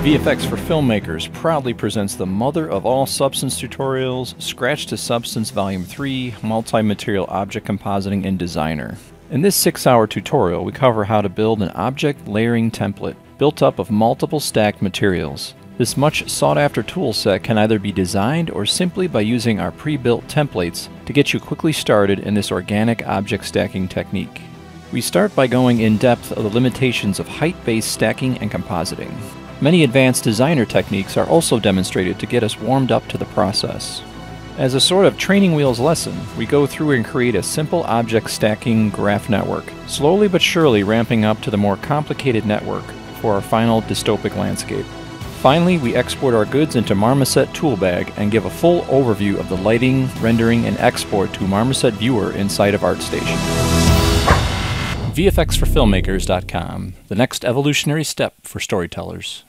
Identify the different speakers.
Speaker 1: VFX for Filmmakers proudly presents the mother of all substance tutorials, Scratch to Substance Volume 3, Multi-Material Object Compositing in Designer. In this six-hour tutorial, we cover how to build an object layering template built up of multiple stacked materials. This much sought-after toolset can either be designed or simply by using our pre-built templates to get you quickly started in this organic object stacking technique. We start by going in depth of the limitations of height-based stacking and compositing. Many advanced designer techniques are also demonstrated to get us warmed up to the process. As a sort of training wheels lesson, we go through and create a simple object stacking graph network, slowly but surely ramping up to the more complicated network for our final dystopic landscape. Finally, we export our goods into Marmoset Toolbag and give a full overview of the lighting, rendering, and export to Marmoset Viewer inside of ArtStation. VFXforFilmmakers.com, the next evolutionary step for storytellers.